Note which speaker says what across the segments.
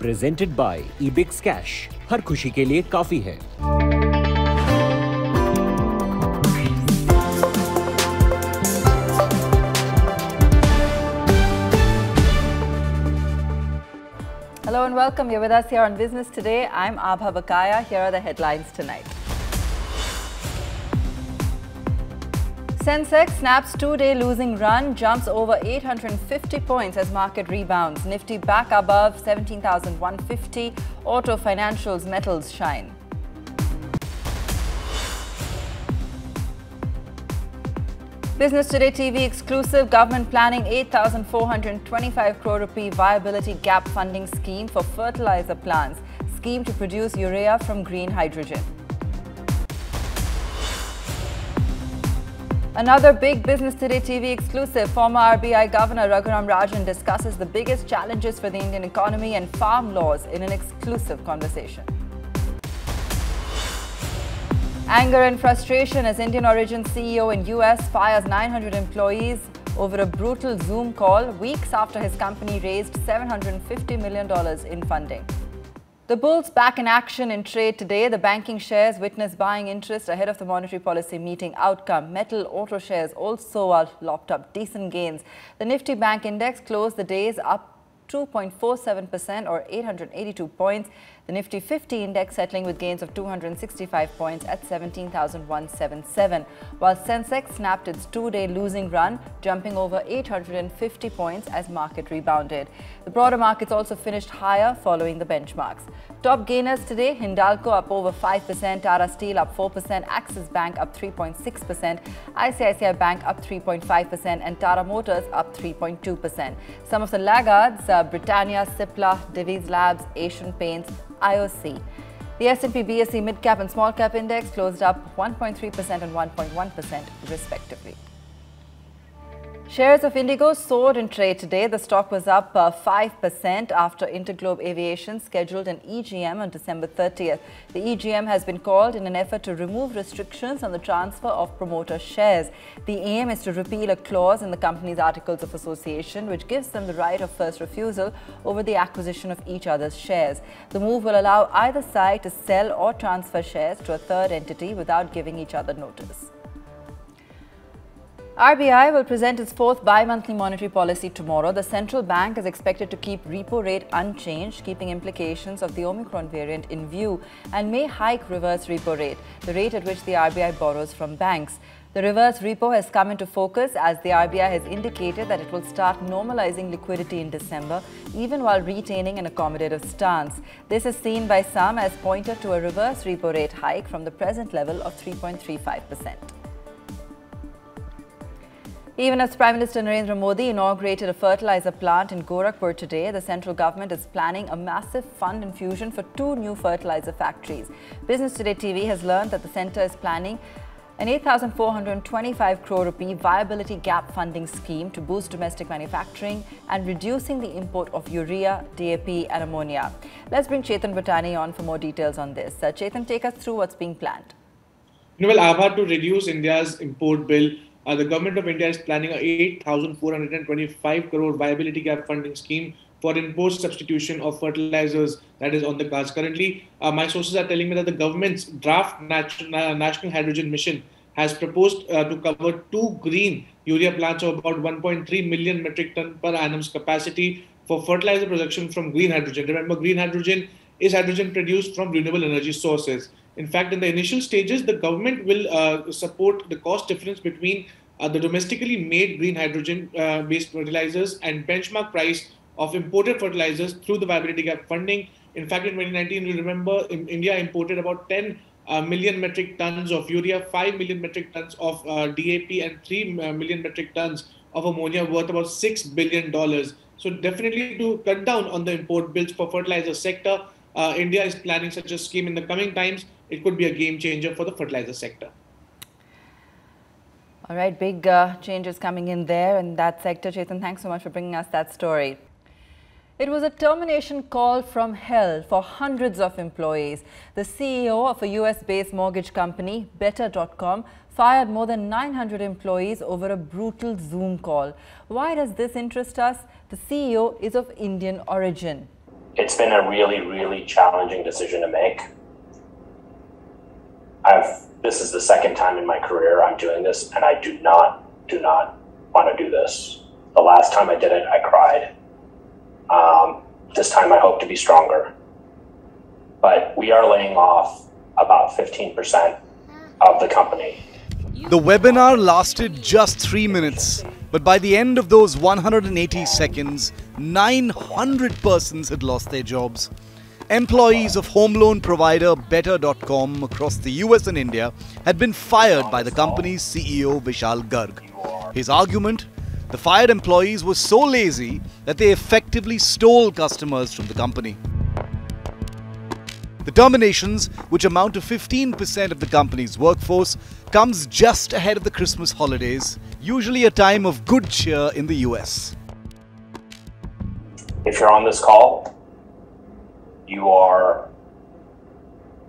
Speaker 1: Presented by Ebix cash हर खुशी के लिए काफ़ी है
Speaker 2: Hello and welcome. You're with us here on Business Today. I'm Abha Bakaya. Here are the headlines tonight. Sensex snaps two-day losing run, jumps over 850 points as market rebounds. Nifty back above 17,150. Auto financials metals shine. Business Today TV exclusive government planning 8,425 crore rupee viability gap funding scheme for fertilizer plants. Scheme to produce urea from green hydrogen. Another big Business Today TV exclusive. Former RBI Governor Raghuram Rajan discusses the biggest challenges for the Indian economy and farm laws in an exclusive conversation. Anger and frustration as Indian origin CEO in US fires 900 employees over a brutal Zoom call weeks after his company raised $750 million in funding. The bulls back in action in trade today. The banking shares witness buying interest ahead of the monetary policy meeting outcome. Metal auto shares also are lopped up decent gains. The Nifty Bank Index closed the days up 2.47% or 882 points. The Nifty 50 index settling with gains of 265 points at 17,177, while Sensex snapped its two-day losing run, jumping over 850 points as market rebounded. The broader markets also finished higher following the benchmarks. Top gainers today, Hindalco up over 5%, Tata Steel up 4%, Axis Bank up 3.6%, ICICI Bank up 3.5% and Tata Motors up 3.2%. Some of the laggards, uh, Britannia, Cipla, Divi's Labs, Asian Paints, IOC. The S&P BSE Mid Cap and Small Cap Index closed up 1.3% and 1.1% respectively. Shares of Indigo soared in trade today. The stock was up uh, 5% after Interglobe Aviation scheduled an EGM on December 30th. The EGM has been called in an effort to remove restrictions on the transfer of promoter shares. The aim is to repeal a clause in the company's Articles of Association which gives them the right of first refusal over the acquisition of each other's shares. The move will allow either side to sell or transfer shares to a third entity without giving each other notice. RBI will present its fourth bi-monthly monetary policy tomorrow. The central bank is expected to keep repo rate unchanged, keeping implications of the Omicron variant in view and may hike reverse repo rate, the rate at which the RBI borrows from banks. The reverse repo has come into focus as the RBI has indicated that it will start normalizing liquidity in December, even while retaining an accommodative stance. This is seen by some as pointer to a reverse repo rate hike from the present level of 3.35%. Even as Prime Minister Narendra Modi inaugurated a fertilizer plant in Gorakhpur today, the central government is planning a massive fund infusion for two new fertilizer factories. Business Today TV has learned that the centre is planning an 8,425 crore rupee viability gap funding scheme to boost domestic manufacturing and reducing the import of urea, DAP and ammonia. Let's bring Chetan Bhutani on for more details on this. Uh, Chetan, take us through what's being planned.
Speaker 3: You know, well, Abha, to reduce India's import bill, uh, the government of India is planning a 8,425 crore viability gap funding scheme for import substitution of fertilizers that is on the cards currently. Uh, my sources are telling me that the government's draft national, national hydrogen mission has proposed uh, to cover two green urea plants of about 1.3 million metric ton per annum's capacity for fertilizer production from green hydrogen. Remember, green hydrogen is hydrogen produced from renewable energy sources. In fact, in the initial stages, the government will uh, support the cost difference between uh, the domestically made green hydrogen uh, based fertilizers and benchmark price of imported fertilizers through the viability gap funding. In fact, in 2019, you remember in India imported about 10 uh, million metric tons of urea, 5 million metric tons of uh, DAP, and 3 uh, metric tons of ammonia worth about $6 billion. So definitely to cut down on the import bills for fertilizer sector, India is planning such a scheme in the coming times. It could be a game changer for the fertilizer sector.
Speaker 2: All right, big uh, changes coming in there in that sector. Chetan, thanks so much for bringing us that story. It was a termination call from hell for hundreds of employees. The CEO of a US-based mortgage company, Better.com, fired more than 900 employees over a brutal Zoom call. Why does this interest us? The CEO is of Indian origin.
Speaker 4: it's been a really, really challenging decision to make. I've this is the second time in my career I'm doing this, and I do not, do not want to do this. The last time I did it, I cried. Um, this time I hope to be stronger. But we are laying off about 15% of the company.
Speaker 5: The webinar lasted just three minutes, but by the end of those 180 seconds, 900 persons had lost their jobs. Employees of home loan provider Better.com across the US and India had been fired by the company's CEO Vishal Garg. His argument the fired employees were so lazy that they effectively stole customers from the company. The terminations, which amount to 15% of the company's workforce, comes just ahead of the Christmas holidays, usually a time of good cheer in the US.
Speaker 4: If you're on this call, you are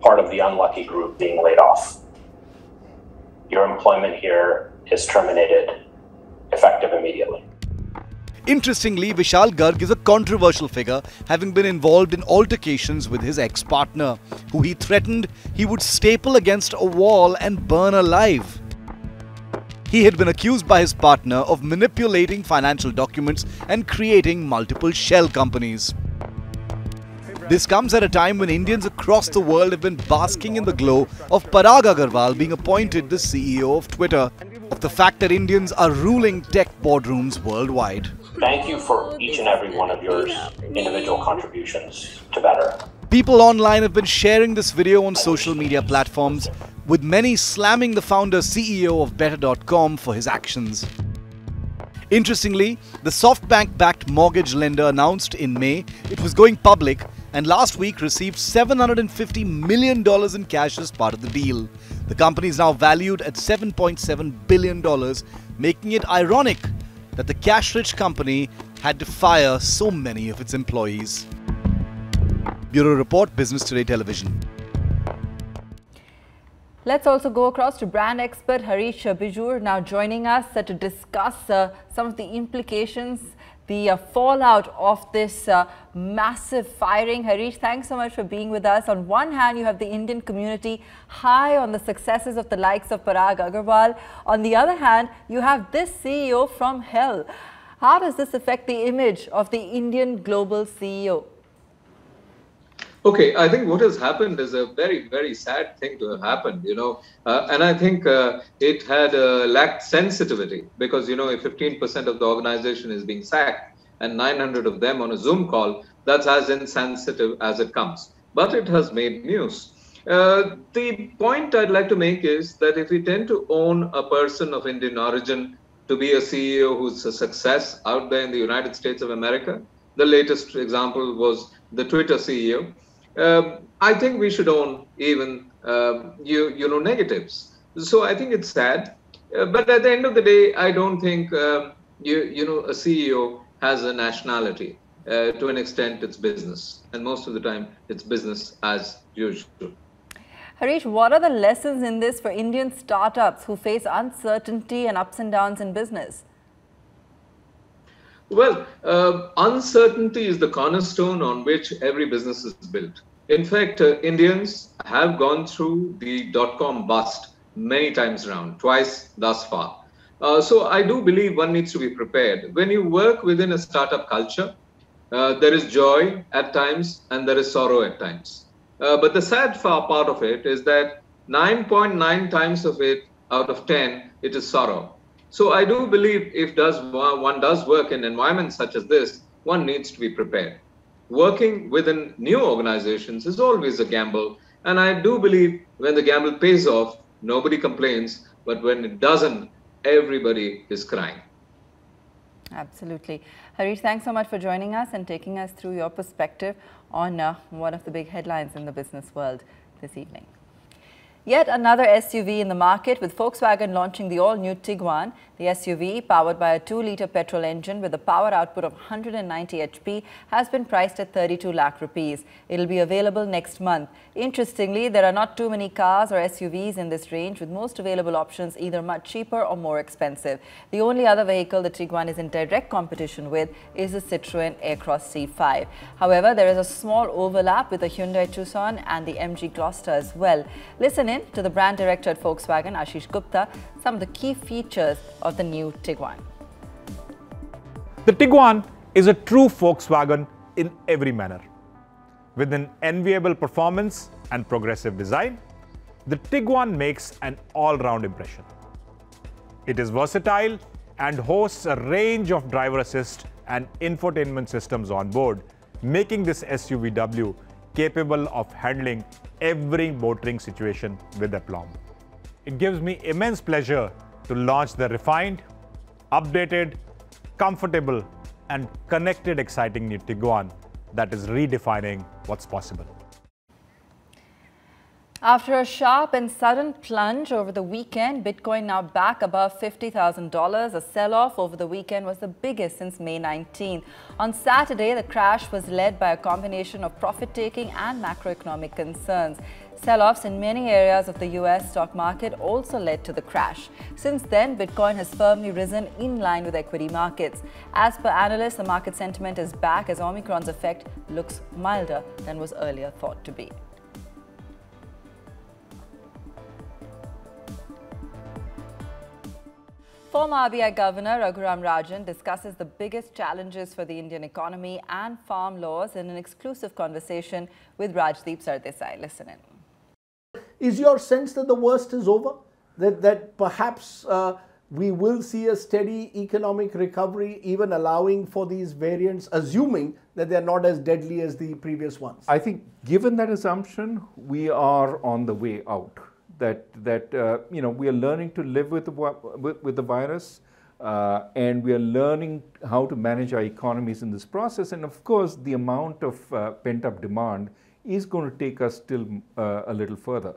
Speaker 4: part of the unlucky group being laid off. Your employment here is terminated effective immediately.
Speaker 5: Interestingly, Vishal Garg is a controversial figure, having been involved in altercations with his ex partner, who he threatened he would staple against a wall and burn alive. He had been accused by his partner of manipulating financial documents and creating multiple shell companies. This comes at a time when Indians across the world have been basking in the glow of Parag Agrawal being appointed the CEO of Twitter, of the fact that Indians are ruling tech boardrooms worldwide.
Speaker 4: Thank you for each and every one of your individual contributions to Better.
Speaker 5: People online have been sharing this video on social media platforms, with many slamming the founder CEO of Better.com for his actions. Interestingly, the SoftBank backed mortgage lender announced in May it was going public and last week received $750 million in cash as part of the deal. The company is now valued at $7.7 billion, making it ironic that the cash rich company had to fire so many of its employees. Bureau Report, Business Today Television.
Speaker 2: Let's also go across to brand expert Harish Bijur now joining us uh, to discuss uh, some of the implications, the uh, fallout of this uh, massive firing. Harish, thanks so much for being with us. On one hand, you have the Indian community high on the successes of the likes of Parag Agrawal. On the other hand, you have this CEO from hell. How does this affect the image of the Indian global CEO?
Speaker 6: Okay, I think what has happened is a very, very sad thing to have happened, you know, uh, and I think uh, it had uh, lacked sensitivity because, you know, if 15% of the organization is being sacked and 900 of them on a Zoom call, that's as insensitive as it comes. But it has made news. Uh, the point I'd like to make is that if we tend to own a person of Indian origin to be a CEO who's a success out there in the United States of America, the latest example was the Twitter CEO um, I think we should own even um, you you know negatives. So I think it's sad, uh, but at the end of the day, I don't think um, you you know a CEO has a nationality. Uh, to an extent, it's business, and most of the time, it's business as usual.
Speaker 2: Harish, what are the lessons in this for Indian startups who face uncertainty and ups and downs in business?
Speaker 6: Well, uh, uncertainty is the cornerstone on which every business is built. In fact, uh, Indians have gone through the dot com bust many times around, twice thus far. Uh, so I do believe one needs to be prepared. When you work within a startup culture, uh, there is joy at times and there is sorrow at times. Uh, but the sad far part of it is that 9.9 times of it out of 10, it is sorrow. So I do believe if does one does work in environments such as this, one needs to be prepared. Working within new organizations is always a gamble, and I do believe when the gamble pays off, nobody complains, but when it doesn't, everybody is crying.
Speaker 2: Absolutely. Harish, thanks so much for joining us and taking us through your perspective on uh, one of the big headlines in the business world this evening. Yet another SUV in the market with Volkswagen launching the all-new Tiguan. The SUV, powered by a 2-litre petrol engine with a power output of 190 HP, has been priced at 32 lakh rupees. It'll be available next month. Interestingly, there are not too many cars or SUVs in this range, with most available options either much cheaper or more expensive. The only other vehicle the Tiguan is in direct competition with is the Citroën Aircross C5. However, there is a small overlap with the Hyundai Tucson and the MG Gloster as well. Listen in to the brand director at Volkswagen, Ashish Gupta, some of the key features of the new Tiguan.
Speaker 7: The Tiguan is a true Volkswagen in every manner. With an enviable performance and progressive design, the Tiguan makes an all-round impression. It is versatile and hosts a range of driver assist and infotainment systems on board, making this SUVW capable of handling every motoring situation with aplomb. It gives me immense pleasure to launch the refined, updated, comfortable, and connected exciting new Tiguan that is redefining what's possible.
Speaker 2: After a sharp and sudden plunge over the weekend, Bitcoin now back above $50,000. A sell-off over the weekend was the biggest since May 19. On Saturday, the crash was led by a combination of profit-taking and macroeconomic concerns. Sell-offs in many areas of the US stock market also led to the crash. Since then, Bitcoin has firmly risen in line with equity markets. As per analysts, the market sentiment is back as Omicron's effect looks milder than was earlier thought to be. Former RBI Governor Raghuram Rajan discusses the biggest challenges for the Indian economy and farm laws in an exclusive conversation with Rajdeep Sardesai. Listen in.
Speaker 8: Is your sense that the worst is over? That, that perhaps uh, we will see a steady economic recovery, even allowing for these variants, assuming that they're not as deadly as the previous ones?
Speaker 9: I think, given that assumption, we are on the way out that that uh, you know we are learning to live with the, with, with the virus, uh, and we are learning how to manage our economies in this process. And of course, the amount of uh, pent up demand is going to take us still uh, a little further.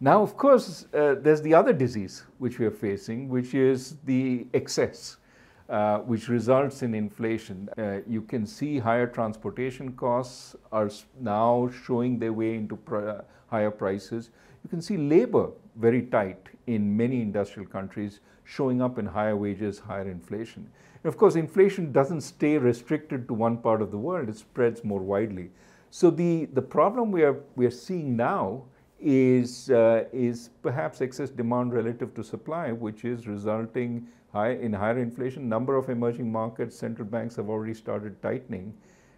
Speaker 9: Now, of course, uh, there's the other disease which we are facing, which is the excess. Uh, which results in inflation. Uh, you can see higher transportation costs are now showing their way into pr higher prices. You can see labor very tight in many industrial countries showing up in higher wages, higher inflation. And of course, inflation doesn't stay restricted to one part of the world, it spreads more widely. So the, the problem we are, we are seeing now is, uh, is perhaps excess demand relative to supply, which is resulting high, in higher inflation. Number of emerging markets, central banks have already started tightening.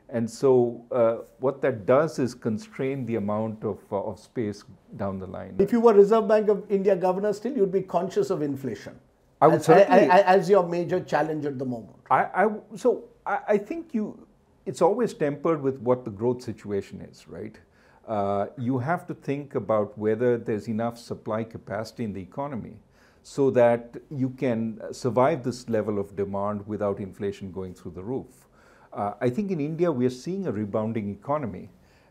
Speaker 9: And so uh, what that does is constrain the amount of, uh, of space down the line.
Speaker 8: If you were Reserve Bank of India governor still, you'd be conscious of inflation.
Speaker 9: I would
Speaker 8: as,
Speaker 9: certainly,
Speaker 8: as, as your major challenge at the moment.
Speaker 9: I, I so I, I, think you, it's always tempered with what the growth situation is, right? Uh, you have to think about whether there's enough supply capacity in the economy so that you can survive this level of demand without inflation going through the roof. Uh, I think in India we are seeing a rebounding economy.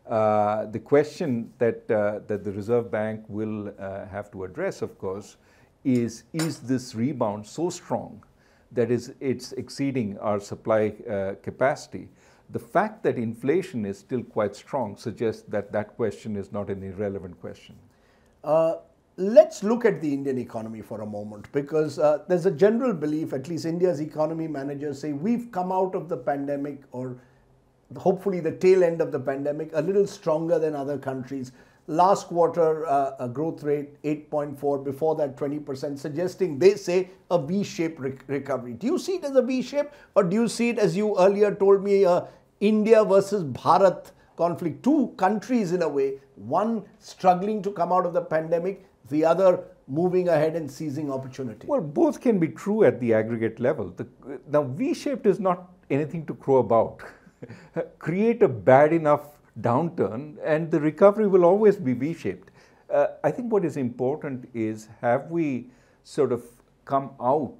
Speaker 9: Uh, the question that, uh, that the Reserve Bank will uh, have to address, of course, is is this rebound so strong that is it's exceeding our supply uh, capacity? The fact that inflation is still quite strong suggests that that question is not an irrelevant question.
Speaker 8: Uh, let's look at the Indian economy for a moment because uh, there's a general belief, at least India's economy managers say, we've come out of the pandemic or hopefully the tail end of the pandemic a little stronger than other countries. Last quarter, uh, a growth rate 8.4, before that 20%, suggesting they say a V-shaped re recovery. Do you see it as a V-shape or do you see it as you earlier told me, uh, India versus Bharat conflict, two countries in a way, one struggling to come out of the pandemic, the other moving ahead and seizing opportunity?
Speaker 9: Well, both can be true at the aggregate level. The, now, V-shaped is not anything to crow about. Create a bad enough downturn and the recovery will always be V-shaped. Uh, I think what is important is have we sort of come out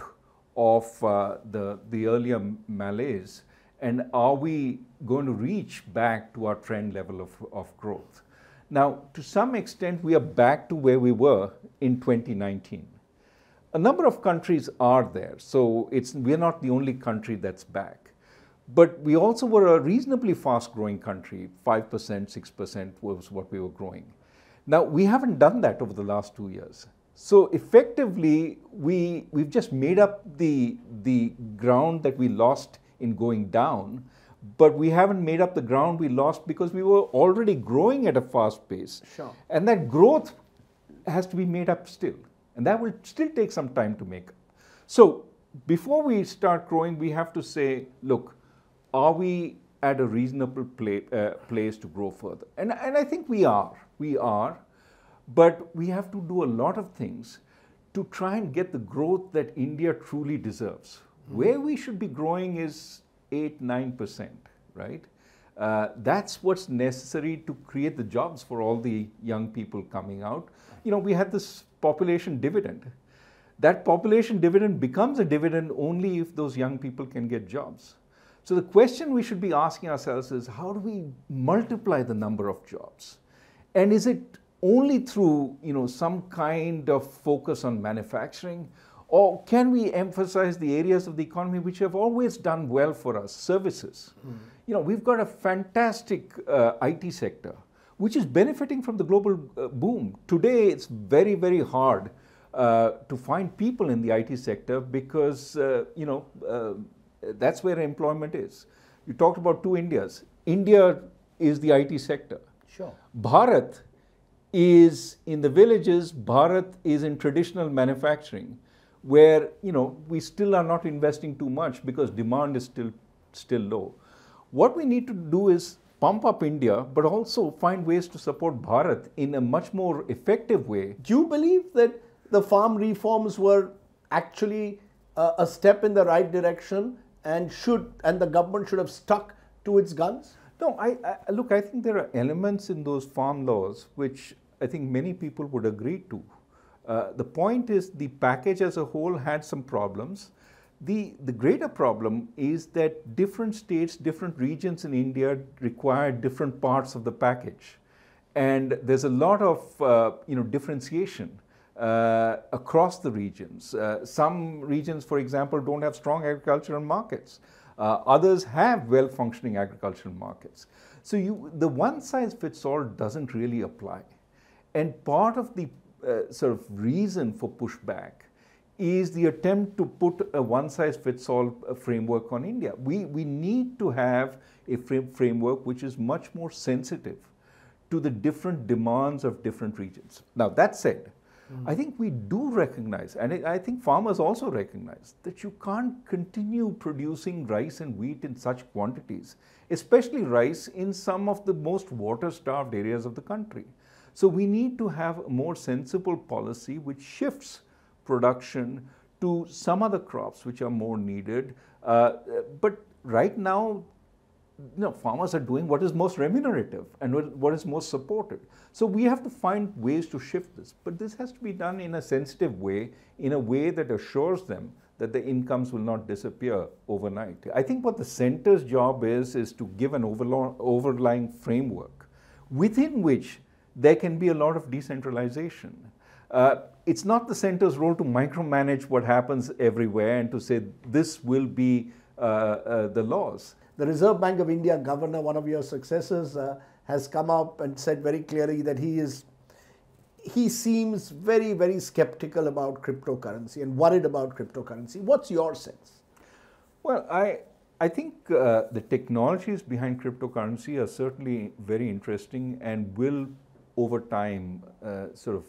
Speaker 9: of uh, the, the earlier malaise and are we going to reach back to our trend level of, of growth? Now, to some extent, we are back to where we were in 2019. a number of countries are there. So it's, we're not the only country that's back. But we also were a reasonably fast growing country, 5%, 6% was what we were growing. Now, we haven't done that over the last two years. So effectively, we, we've just made up the, the ground that we lost in going down, but we haven't made up the ground we lost because we were already growing at a fast pace.
Speaker 8: Sure.
Speaker 9: And that growth has to be made up still. And that will still take some time to make up. So before we start growing, we have to say, look, are we at a reasonable play, uh, place to grow further? And, and I think we are. We are. But we have to do a lot of things to try and get the growth that India truly deserves. Mm-hmm. Where we should be growing is 8 9%, right? Uh, that's what's necessary to create the jobs for all the young people coming out. You know, we had this population dividend. That population dividend becomes a dividend only if those young people can get jobs. So the question we should be asking ourselves is how do we multiply the number of jobs? And is it only through you know, some kind of focus on manufacturing? Or can we emphasize the areas of the economy which have always done well for us, services? Mm. You know, we've got a fantastic uh, IT sector which is benefiting from the global uh, boom. Today, it's very, very hard uh, to find people in the IT sector because, uh, you know, uh, that's where employment is. You talked about two Indias. India is the IT sector.
Speaker 8: Sure.
Speaker 9: Bharat is in the villages, Bharat is in traditional manufacturing, where you know we still are not investing too much because demand is still still low. What we need to do is pump up India, but also find ways to support Bharat in a much more effective way.
Speaker 8: Do you believe that the farm reforms were actually uh, a step in the right direction and should and the government should have stuck to its guns?
Speaker 9: No, I, I, look. I think there are elements in those farm laws which I think many people would agree to. Uh, the point is the package as a whole had some problems. The, the greater problem is that different states, different regions in India require different parts of the package. And there's a lot of uh, you know, differentiation uh, across the regions. Uh, some regions, for example, don't have strong agricultural markets. Uh, others have well-functioning agricultural markets. So you, the one size fits all doesn't really apply. And part of the uh, sort of reason for pushback is the attempt to put a one size fits all uh, framework on India. We, we need to have a frame, framework which is much more sensitive to the different demands of different regions. Now, that said, mm. I think we do recognize, and I think farmers also recognize, that you can't continue producing rice and wheat in such quantities, especially rice in some of the most water starved areas of the country. So we need to have a more sensible policy which shifts production to some other crops which are more needed. Uh, but right now, you know, farmers are doing what is most remunerative and what is most supported. So we have to find ways to shift this. But this has to be done in a sensitive way, in a way that assures them that the incomes will not disappear overnight. I think what the center's job is, is to give an overlying framework within which there can be a lot of decentralization. Uh, it's not the center's role to micromanage what happens everywhere and to say this will be uh, uh, the laws.
Speaker 8: The Reserve Bank of India governor, one of your successors, uh, has come up and said very clearly that he is he seems very very skeptical about cryptocurrency and worried about cryptocurrency. What's your sense?
Speaker 9: Well, I I think uh, the technologies behind cryptocurrency are certainly very interesting and will over time uh, sort of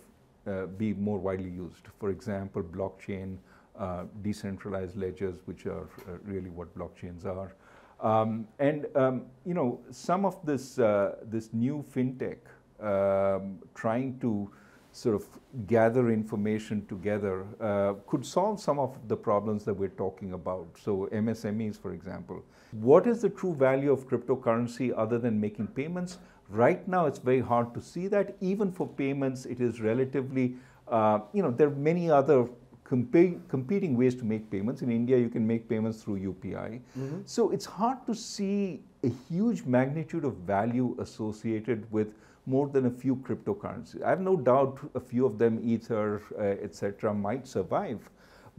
Speaker 9: uh, be more widely used. For example, blockchain, uh, decentralized ledgers, which are really what blockchains are. Um, and um, you know, some of this uh, this new fintech um, trying to sort of gather information together uh, could solve some of the problems that we're talking about. So MSMEs, for example. What is the true value of cryptocurrency other than making payments? Right now, it's very hard to see that. Even for payments, it is relatively, uh, you know, there are many other competing ways to make payments. In India, you can make payments through UPI. Mm-hmm. So it's hard to see a huge magnitude of value associated with more than a few cryptocurrencies. I have no doubt a few of them, Ether, uh, etc., might survive.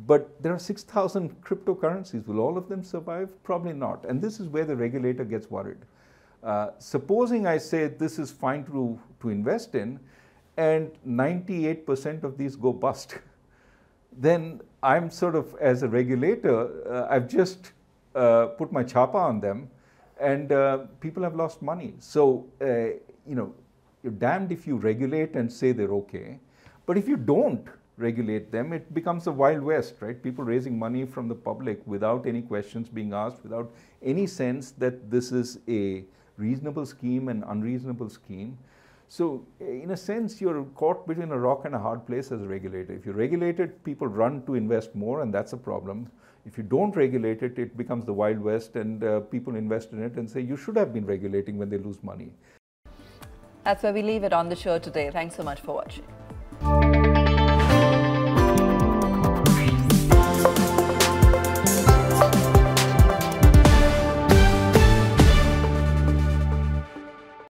Speaker 9: But there are 6,000 cryptocurrencies. Will all of them survive? Probably not. And this is where the regulator gets worried. Uh, supposing I say this is fine to, to invest in, and 98% of these go bust, then I'm sort of, as a regulator, uh, I've just uh, put my chapa on them, and uh, people have lost money. So, uh, you know, you're damned if you regulate and say they're okay, but if you don't, regulate them, it becomes a wild west, right? People raising money from the public without any questions being asked, without any sense that this is a reasonable scheme and unreasonable scheme. So in a sense, you're caught between a rock and a hard place as a regulator. If you regulate it, people run to invest more, and that's a problem. If you don't regulate it, it becomes the Wild West, and uh, people invest in it and say, you should have been regulating when they lose money.
Speaker 2: That's where we leave it on the show today. Thanks so much for watching.